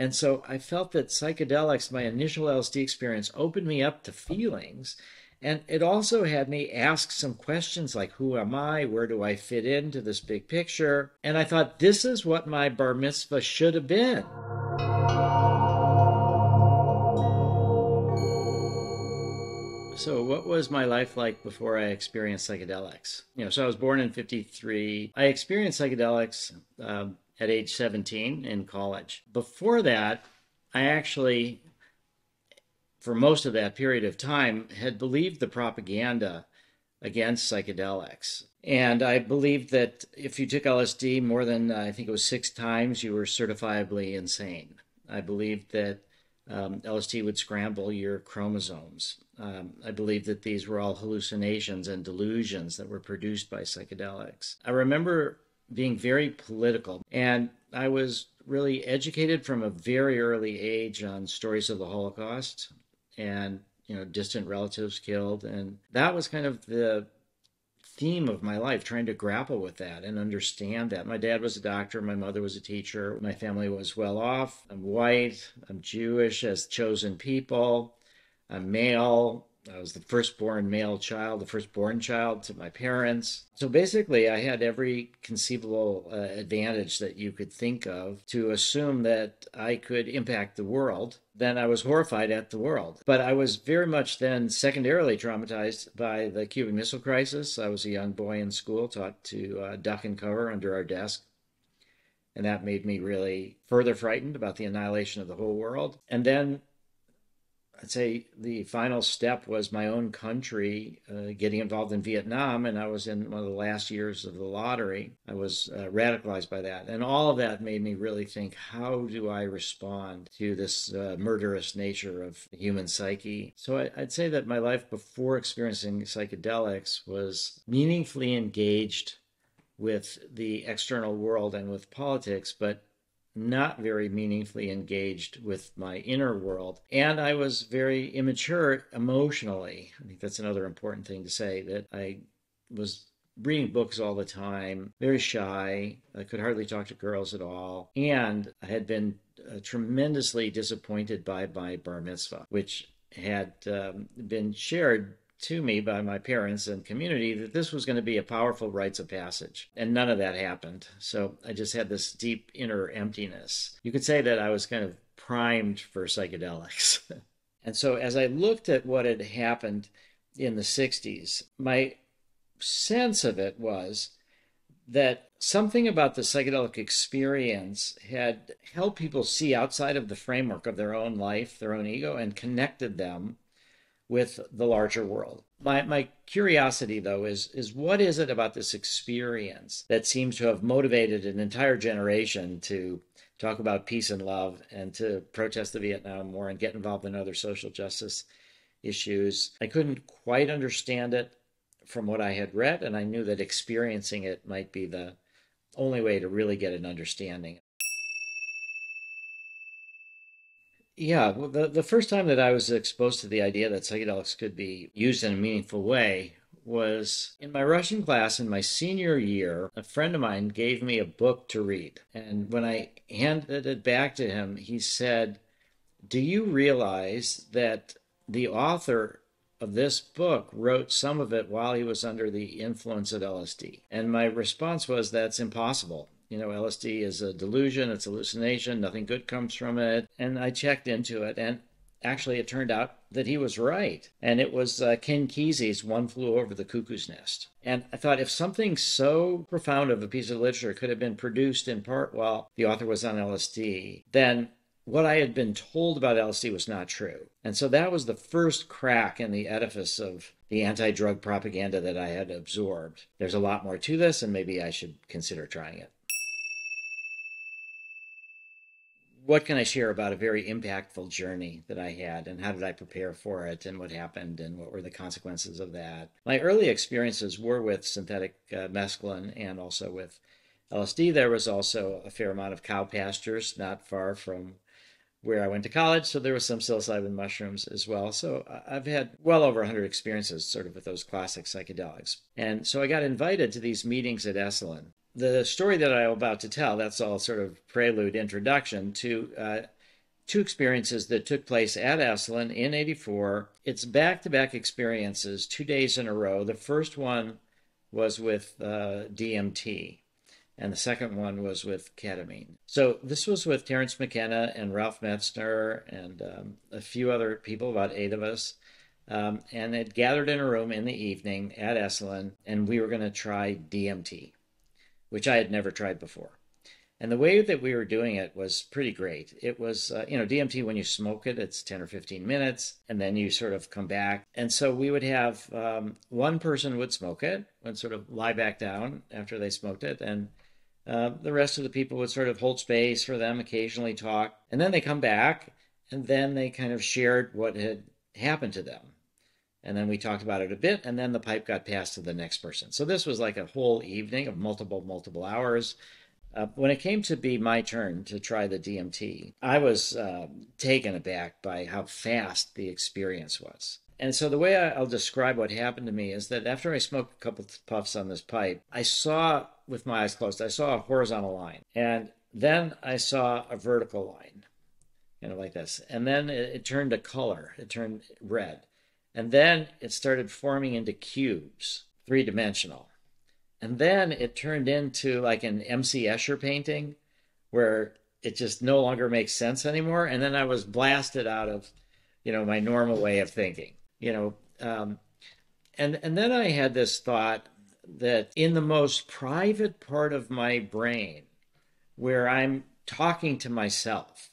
And so I felt that psychedelics, my initial LSD experience, opened me up to feelings. And it also had me ask some questions like, who am I? Where do I fit into this big picture? And I thought, this is what my bar mitzvah should have been. So, what was my life like before I experienced psychedelics? You know, so I was born in 53. I experienced psychedelics um, at age 17 in college. Before that, I actually, for most of that period of time, had believed the propaganda against psychedelics. And I believed that if you took LSD more than, I think it was six times, you were certifiably insane. I believed that um, LSD would scramble your chromosomes. Um, I believed that these were all hallucinations and delusions that were produced by psychedelics. I remember being very political, and I was really educated from a very early age on stories of the Holocaust and you know distant relatives killed, and that was kind of the theme of my life trying to grapple with that and understand that. My dad was a doctor my mother was a teacher my family was well off. I'm white i'm jewish as chosen people I'm male. I was the firstborn male child, the firstborn child to my parents. So basically, I had every conceivable uh, advantage that you could think of to assume that I could impact the world. Then I was horrified at the world. But I was very much then secondarily traumatized by the Cuban Missile Crisis. I was a young boy in school, taught to uh, duck and cover under our desk. And that made me really further frightened about the annihilation of the whole world. And then I'd say the final step was my own country uh, getting involved in Vietnam, and I was in one of the last years of the lottery. I was uh, radicalized by that, and all of that made me really think: how do I respond to this uh, murderous nature of the human psyche? So I, I'd say that my life before experiencing psychedelics was meaningfully engaged with the external world and with politics, but not very meaningfully engaged with my inner world. And I was very immature emotionally. I think that's another important thing to say that I was reading books all the time, very shy. I could hardly talk to girls at all. And I had been uh, tremendously disappointed by my bar mitzvah, which had um, been shared to me by my parents and community that this was going to be a powerful rites of passage. And none of that happened. So I just had this deep inner emptiness. You could say that I was kind of primed for psychedelics. and so as I looked at what had happened in the 60s, my sense of it was that something about the psychedelic experience had helped people see outside of the framework of their own life, their own ego, and connected them with the larger world. My, my curiosity, though, is, is what is it about this experience that seems to have motivated an entire generation to talk about peace and love and to protest the Vietnam War and get involved in other social justice issues? I couldn't quite understand it from what I had read, and I knew that experiencing it might be the only way to really get an understanding. Yeah, well, the, the first time that I was exposed to the idea that psychedelics could be used in a meaningful way was in my Russian class in my senior year. A friend of mine gave me a book to read. And when I handed it back to him, he said, Do you realize that the author of this book wrote some of it while he was under the influence of LSD? And my response was, That's impossible you know, LSD is a delusion, it's hallucination, nothing good comes from it. And I checked into it, and actually it turned out that he was right. And it was uh, Ken Kesey's One Flew Over the Cuckoo's Nest. And I thought if something so profound of a piece of literature could have been produced in part while the author was on LSD, then what I had been told about LSD was not true. And so that was the first crack in the edifice of the anti drug propaganda that I had absorbed. There's a lot more to this, and maybe I should consider trying it. What can I share about a very impactful journey that I had and how did I prepare for it and what happened and what were the consequences of that? My early experiences were with synthetic uh, mescaline and also with LSD. There was also a fair amount of cow pastures not far from where I went to college, so there was some psilocybin mushrooms as well. So I've had well over 100 experiences sort of with those classic psychedelics. And so I got invited to these meetings at Esalen the story that I'm about to tell, that's all sort of prelude introduction to uh, two experiences that took place at Esalen in 84. It's back to back experiences, two days in a row. The first one was with uh, DMT, and the second one was with ketamine. So this was with Terence McKenna and Ralph Metzner and um, a few other people, about eight of us. Um, and it gathered in a room in the evening at Esalen, and we were going to try DMT, which I had never tried before. And the way that we were doing it was pretty great. It was, uh, you know, DMT, when you smoke it, it's 10 or 15 minutes, and then you sort of come back. And so we would have um, one person would smoke it, and sort of lie back down after they smoked it, and uh, the rest of the people would sort of hold space for them, occasionally talk. And then they come back, and then they kind of shared what had happened to them. And then we talked about it a bit, and then the pipe got passed to the next person. So this was like a whole evening of multiple, multiple hours uh, when it came to be my turn to try the DMT, I was uh, taken aback by how fast the experience was. And so the way I'll describe what happened to me is that after I smoked a couple puffs on this pipe, I saw with my eyes closed, I saw a horizontal line, and then I saw a vertical line, you know, like this, and then it, it turned a color, it turned red, and then it started forming into cubes, three dimensional and then it turned into like an MC Escher painting where it just no longer makes sense anymore. And then I was blasted out of, you know, my normal way of thinking, you know. Um, and, and then I had this thought that in the most private part of my brain, where I'm talking to myself,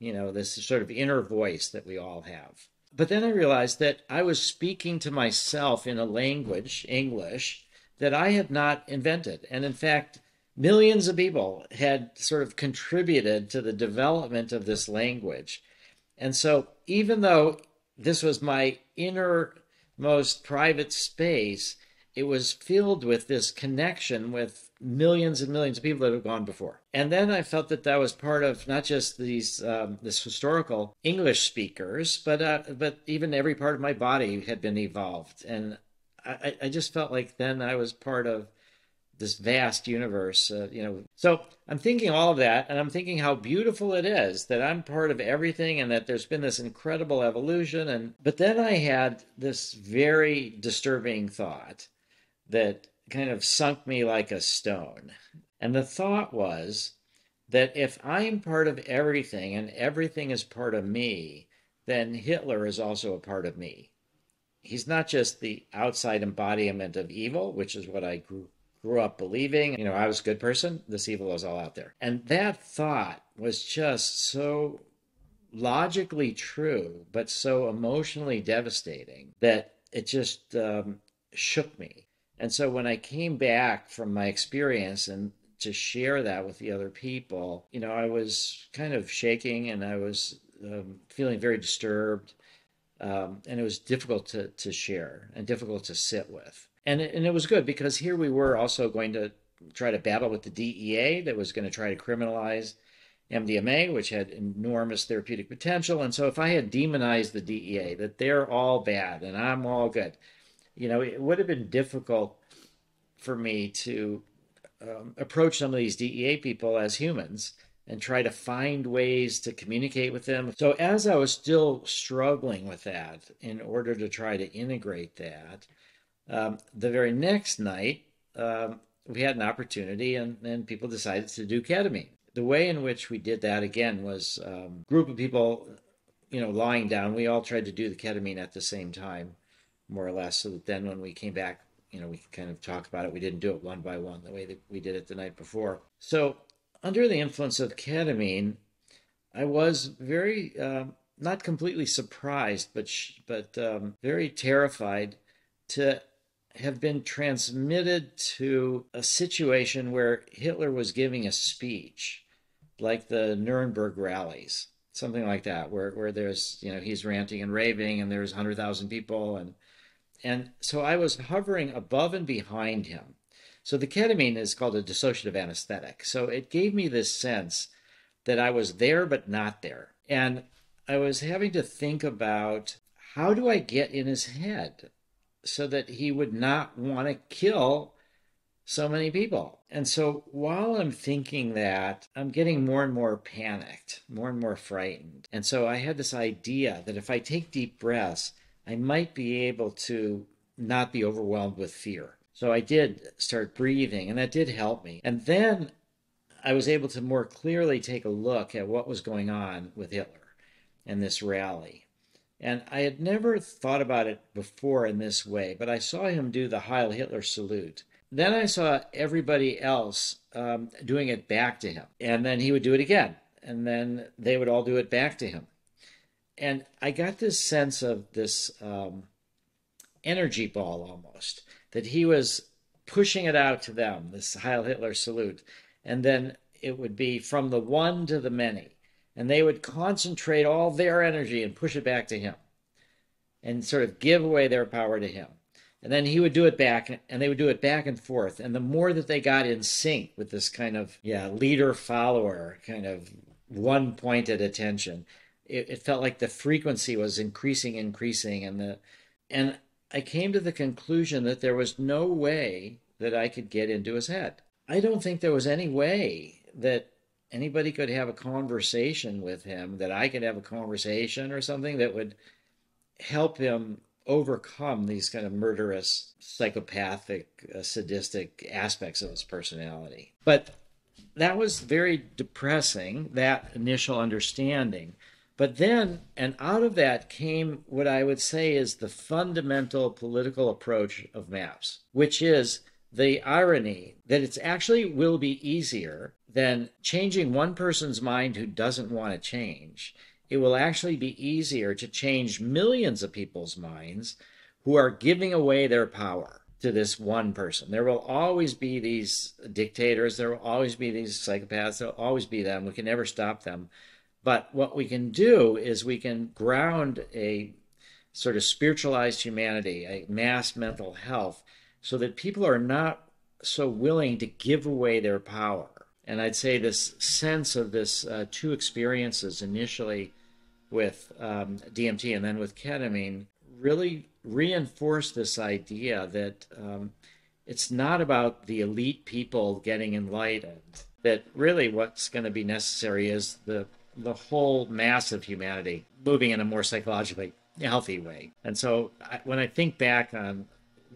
you know, this sort of inner voice that we all have. But then I realized that I was speaking to myself in a language, English, that I had not invented. And in fact, millions of people had sort of contributed to the development of this language. And so, even though this was my innermost private space, it was filled with this connection with millions and millions of people that have gone before. And then I felt that that was part of not just these um, this historical English speakers, but uh, but even every part of my body had been evolved, and I, I just felt like then I was part of this vast universe, uh, you know. So I'm thinking all of that, and I'm thinking how beautiful it is that I'm part of everything, and that there's been this incredible evolution. And but then I had this very disturbing thought that kind of sunk me like a stone, and the thought was that if I'm part of everything and everything is part of me, then Hitler is also a part of me he's not just the outside embodiment of evil, which is what I grew grew up believing. You know, I was a good person. This evil was all out there. And that thought was just so logically true, but so emotionally devastating that it just um, shook me. And so when I came back from my experience and to share that with the other people, you know, I was kind of shaking and I was um, feeling very disturbed um, and it was difficult to, to share and difficult to sit with. And it, and it was good because here we were also going to try to battle with the DEA that was going to try to criminalize MDMA, which had enormous therapeutic potential. And so if I had demonized the DEA, that they're all bad and I'm all good, you know, it would have been difficult for me to um, approach some of these DEA people as humans and try to find ways to communicate with them. So, as I was still struggling with that in order to try to integrate that, um, the very next night, um, we had an opportunity and, and people decided to do ketamine. The way in which we did that again was um, group of people, you know, lying down. We all tried to do the ketamine at the same time, more or less, so that then when we came back, you know, we could kind of talk about it. We didn't do it one by one the way that we did it the night before. So under the influence of ketamine, I was very uh, not completely surprised, but sh- but um, very terrified to have been transmitted to a situation where Hitler was giving a speech, like the Nuremberg rallies, something like that, where where there's you know he's ranting and raving, and there's hundred thousand people, and and so I was hovering above and behind him so the ketamine is called a dissociative anesthetic. So it gave me this sense that I was there but not there. And I was having to think about how do I get in his head so that he would not want to kill so many people. And so while I'm thinking that, I'm getting more and more panicked, more and more frightened. And so I had this idea that if I take deep breaths, I might be able to not be overwhelmed with fear. So I did start breathing, and that did help me. And then I was able to more clearly take a look at what was going on with Hitler and this rally. And I had never thought about it before in this way, but I saw him do the Heil Hitler salute. Then I saw everybody else um, doing it back to him. And then he would do it again. And then they would all do it back to him. And I got this sense of this um, energy ball almost, that he was pushing it out to them, this Heil Hitler salute. And then it would be from the one to the many and they would concentrate all their energy and push it back to him and sort of give away their power to him. And then he would do it back and they would do it back and forth. And the more that they got in sync with this kind of, yeah, leader follower kind of one pointed attention, it, it felt like the frequency was increasing, increasing. And the, and I came to the conclusion that there was no way that I could get into his head. I don't think there was any way that anybody could have a conversation with him, that I could have a conversation or something that would help him overcome these kind of murderous, psychopathic, uh, sadistic aspects of his personality. But that was very depressing, that initial understanding. But then, and out of that came what I would say is the fundamental political approach of MAPS, which is the irony that it's actually will be easier than changing one person's mind who doesn't want to change. It will actually be easier to change millions of people's minds who are giving away their power to this one person. There will always be these dictators, there will always be these psychopaths, there will always be them. We can never stop them. But what we can do is we can ground a sort of spiritualized humanity, a mass mental health so that people are not so willing to give away their power. And I'd say this sense of this uh, two experiences initially with um, DMT and then with ketamine really reinforced this idea that um, it's not about the elite people getting enlightened. That really what's going to be necessary is the the whole mass of humanity moving in a more psychologically healthy way. And so I, when I think back on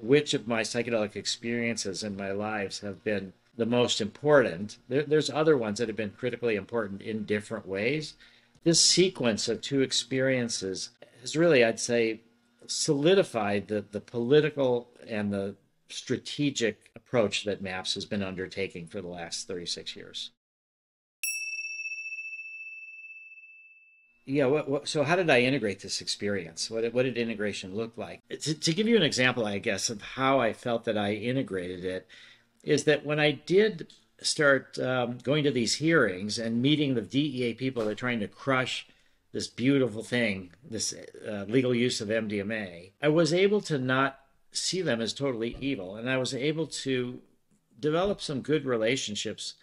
which of my psychedelic experiences in my lives have been the most important. There, there's other ones that have been critically important in different ways. This sequence of two experiences has really, I'd say, solidified the, the political and the strategic approach that MAPS has been undertaking for the last 36 years. Yeah what, what, so how did i integrate this experience? What, what did integration look like? To, to, give you an example i guess of how i felt that i integrated it is that when i did start um, going to these hearings and meeting the dea people that are trying to crush this beautiful thing this uh, legal use of mdma i was able to not see them as totally evil and i was able to develop some good relationships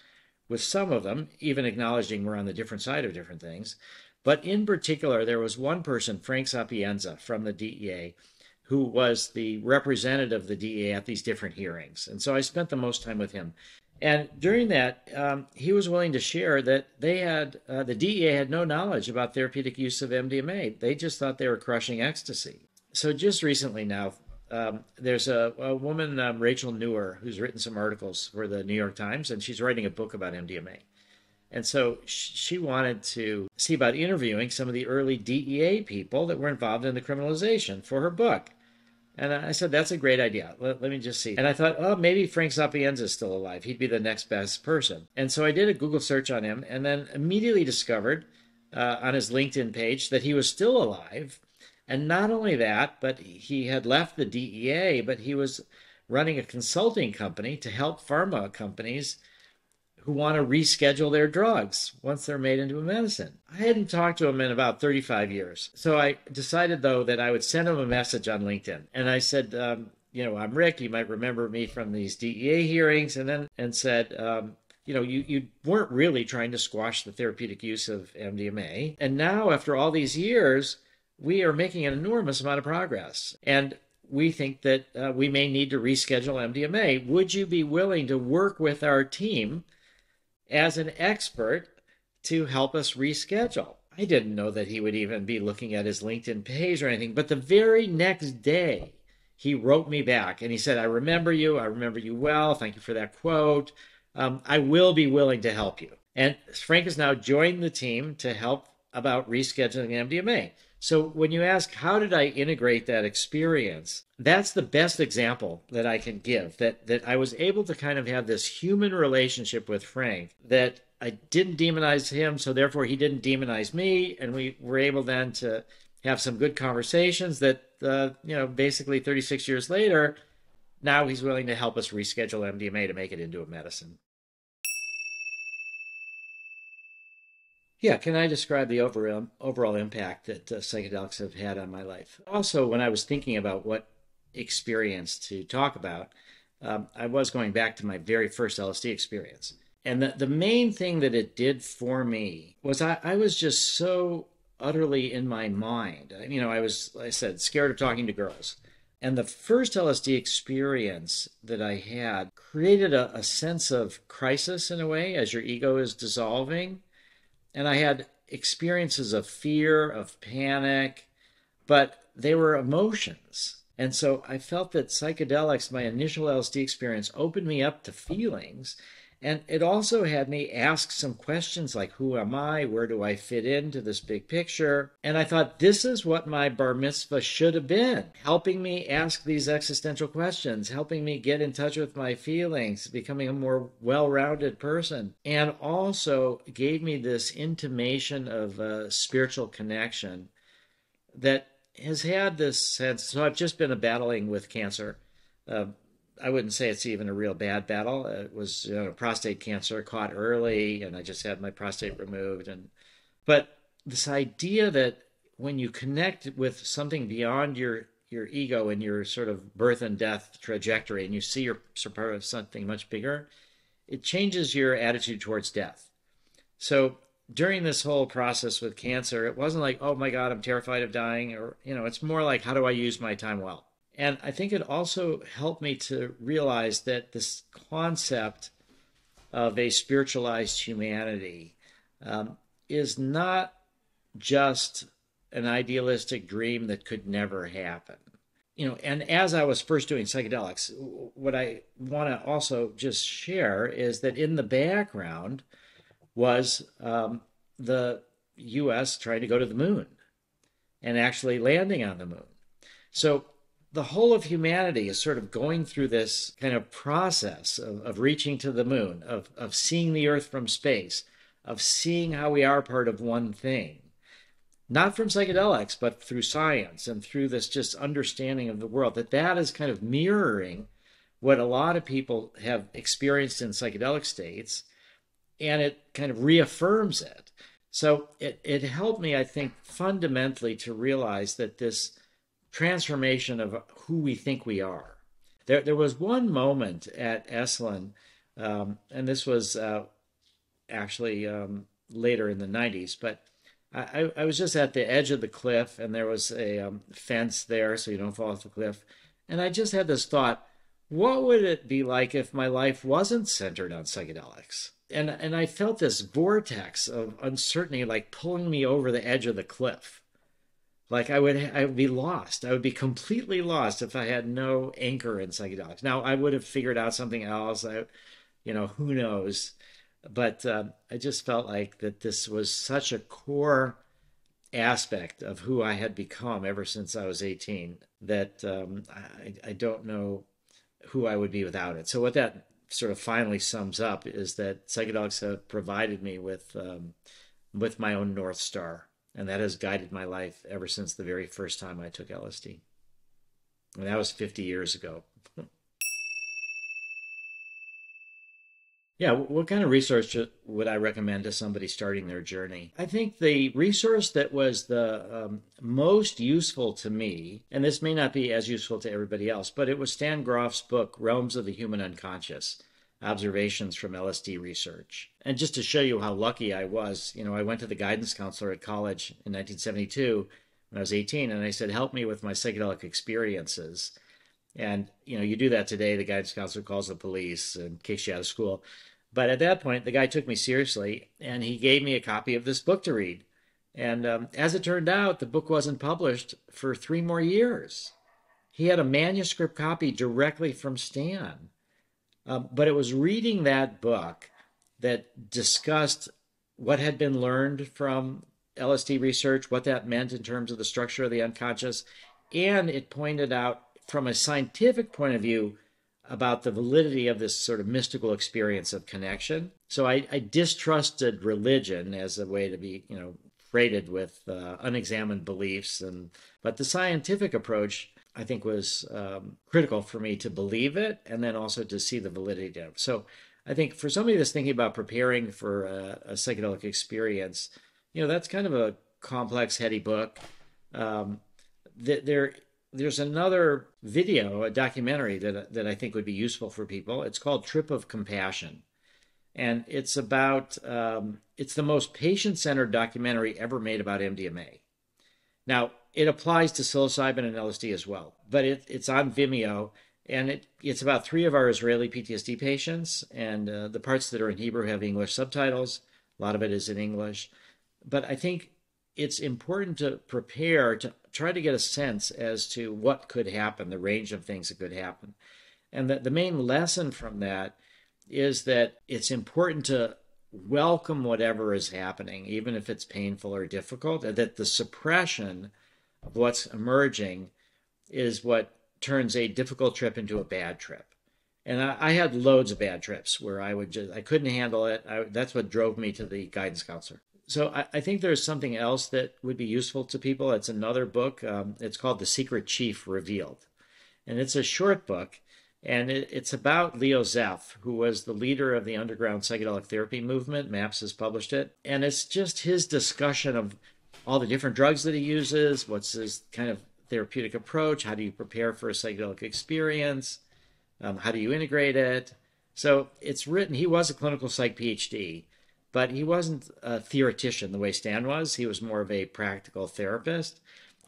with some of them even acknowledging we're on the different side of different things but in particular, there was one person, Frank Sapienza from the DEA, who was the representative of the DEA at these different hearings. And so I spent the most time with him. And during that, um, he was willing to share that they had, uh, the DEA had no knowledge about therapeutic use of MDMA. They just thought they were crushing ecstasy. So just recently now, um, there's a, a woman, um, Rachel Nuwer, who's written some articles for the New York Times, and she's writing a book about MDMA. And so she wanted to see about interviewing some of the early DEA people that were involved in the criminalization for her book. And I said, that's a great idea. Let, let, me just see. And I thought, oh, maybe Frank Sapienza is still alive. He'd be the next best person. And so I did a Google search on him and then immediately discovered uh, on his LinkedIn page that he was still alive. And not only that, but he had left the DEA, but he was running a consulting company to help pharma companies who want to reschedule their drugs once they're made into a medicine. I hadn't talked to him in about 35 years. So I decided, though, that I would send him a message on LinkedIn. And I said, um, you know, I'm Rick. You might remember me from these DEA hearings. And then, and said, um, you know, you, you weren't really trying to squash the therapeutic use of MDMA. And now, after all these years, we are making an enormous amount of progress. And we think that uh, we may need to reschedule MDMA. Would you be willing to work with our team as an expert to help us reschedule? I didn't know that he would even be looking at his LinkedIn page or anything. But the very next day, he wrote me back and he said, I remember you. I remember you well. Thank you for that quote. Um, I will be willing to help you. And Frank has now joined the team to help about rescheduling MDMA. So when you ask, how did I integrate that experience? That's the best example that I can give that, that I was able to kind of have this human relationship with Frank that I didn't demonize him, so therefore he didn't demonize me, and we were able then to have some good conversations. That uh, you know, basically 36 years later, now he's willing to help us reschedule MDMA to make it into a medicine. Yeah, can I describe the overall overall impact that uh, psychedelics have had on my life? Also, when I was thinking about what experience to talk about, um, I was going back to my very first LSD experience. And the, the main thing that it did for me was I, I was just so utterly in my mind. You know, I was, like I said, scared of talking to girls. And the first LSD experience that I had created a, a, sense of crisis in a way as your ego is dissolving. And I had experiences of fear, of panic, but they were emotions. And so I felt that psychedelics, my initial LSD experience, opened me up to feelings and it also had me ask some questions like, who am I? Where do I fit into this big picture? And I thought, this is what my bar mitzvah should have been helping me ask these existential questions, helping me get in touch with my feelings, becoming a more well rounded person, and also gave me this intimation of a spiritual connection that has had this sense. So I've just been battling with cancer. Uh, I wouldn't say it's even a real bad battle. It was you know, prostate cancer caught early, and I just had my prostate removed. And but this idea that when you connect with something beyond your your ego and your sort of birth and death trajectory, and you see you're part of something much bigger, it changes your attitude towards death. So during this whole process with cancer, it wasn't like, oh my God, I'm terrified of dying, or you know, it's more like, how do I use my time well? And I think it also helped me to realize that this concept of a spiritualized humanity um, is not just an idealistic dream that could never happen. You know, and as I was first doing psychedelics, what I want to also just share is that in the background was um, the U.S. trying to go to the moon and actually landing on the moon. So the whole of humanity is sort of going through this kind of process of, of reaching to the moon, of, of seeing the earth from space, of seeing how we are part of one thing. Not from psychedelics, but through science and through this just understanding of the world, that that is kind of mirroring what a lot of people have experienced in psychedelic states, and it kind of reaffirms it. So it, it helped me, I think, fundamentally to realize that this transformation of who we think we are. There, there was one moment at Esalen, um, and this was uh, actually um, later in the 90s, but I, I, was just at the edge of the cliff, and there was a um, fence there so you don't fall off the cliff. And I just had this thought what would it be like if my life wasn't centered on psychedelics? And, and I felt this vortex of uncertainty like pulling me over the edge of the cliff like I would I would be lost. I would be completely lost if I had no anchor in psychedelics. Now I would have figured out something else. I, you know, who knows? But uh, I just felt like that this was such a core aspect of who I had become ever since I was 18 that um, I, I don't know who I would be without it. So what that sort of finally sums up is that psychedelics have provided me with um, with my own north star and that has guided my life ever since the very first time I took LSD. And that was 50 years ago. yeah, what kind of resource would I recommend to somebody starting their journey? I think the resource that was the um, most useful to me, and this may not be as useful to everybody else, but it was Stan Grof's book, Realms of the Human Unconscious observations from LSD research. And just to show you how lucky I was, you know, I went to the guidance counselor at college in 1972 when I was 18 and I said, help me with my psychedelic experiences. And you know, you do that today, the guidance counselor calls the police and kicks you out of school. But at that point, the guy took me seriously, and he gave me a copy of this book to read. And um, as it turned out, the book wasn't published for three more years. He had a manuscript copy directly from Stan. Um, but it was reading that book that discussed what had been learned from LSD research, what that meant in terms of the structure of the unconscious, and it pointed out from a scientific point of view about the validity of this sort of mystical experience of connection. So I, I distrusted religion as a way to be, you know, freighted with uh, unexamined beliefs, and but the scientific approach I think was um, critical for me to believe it, and then also to see the validity of it. So I think for somebody that's thinking about preparing for a, a psychedelic experience, you know, that's kind of a complex, heady book. Um, th- there, there's another video, a documentary that that I think would be useful for people. It's called Trip of Compassion, and it's about um, it's the most patient-centered documentary ever made about MDMA. Now, it applies to psilocybin and LSD as well, but it, it's on Vimeo and it, it's about three of our Israeli PTSD patients, and uh, the parts that are in Hebrew have English subtitles. A lot of it is in English, but I think it's important to prepare to try to get a sense as to what could happen, the range of things that could happen, and that the main lesson from that is that it's important to welcome whatever is happening, even if it's painful or difficult, and that the suppression of what's emerging is what turns a difficult trip into a bad trip. And I, I had loads of bad trips where I would just I couldn't handle it. I, that's what drove me to the guidance counselor. So I, I, think there's something else that would be useful to people. It's another book. Um, it's called The Secret Chief Revealed, and it's a short book, and it, it's about Leo Zeff, who was the leader of the underground psychedelic therapy movement. MAPS has published it, and it's just his discussion of all the different drugs that he uses, what's his kind of therapeutic approach? How do you prepare for a psychedelic experience? Um, how do you integrate it? So it's written, he was a clinical psych PhD, but he wasn't a theoretician the way Stan was. He was more of a practical therapist.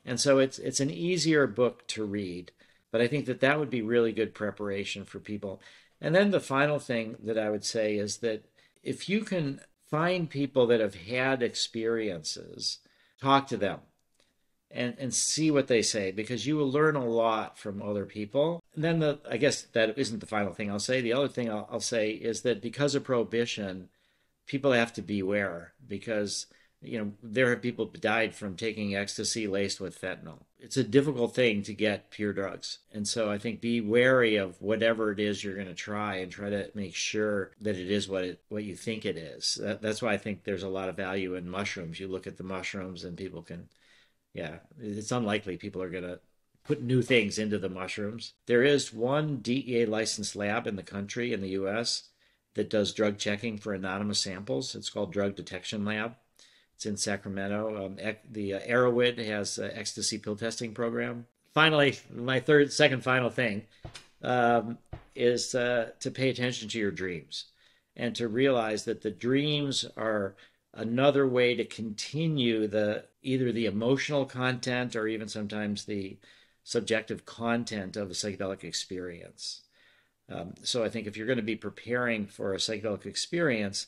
And so it's, it's an easier book to read. But I think that that would be really good preparation for people. And then the final thing that I would say is that if you can find people that have had experiences, talk to them and and see what they say because you will learn a lot from other people. And then the I guess that isn't the final thing I'll say. The other thing I'll, I'll say is that because of prohibition, people have to beware because you know there have people died from taking ecstasy laced with fentanyl. It's a difficult thing to get pure drugs, and so I think be wary of whatever it is you're going to try and try to make sure that it is what it what you think it is. That, that's why I think there's a lot of value in mushrooms. You look at the mushrooms and people can yeah, it's unlikely people are going to put new things into the mushrooms. There is one DEA licensed lab in the country, in the US, that does drug checking for anonymous samples. It's called Drug Detection Lab. It's in Sacramento. Um, the uh, Erowid has an ecstasy pill testing program. Finally, my third, second, final thing um, is uh, to pay attention to your dreams and to realize that the dreams are another way to continue the either the emotional content or even sometimes the subjective content of a psychedelic experience. Um, so I think if you're going to be preparing for a psychedelic experience,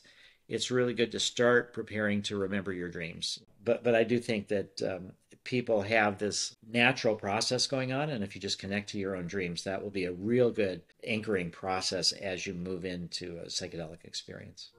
it's really good to start preparing to remember your dreams. But but I do think that um, people have this natural process going on, and if you just connect to your own dreams, that will be a real good anchoring process as you move into a psychedelic experience.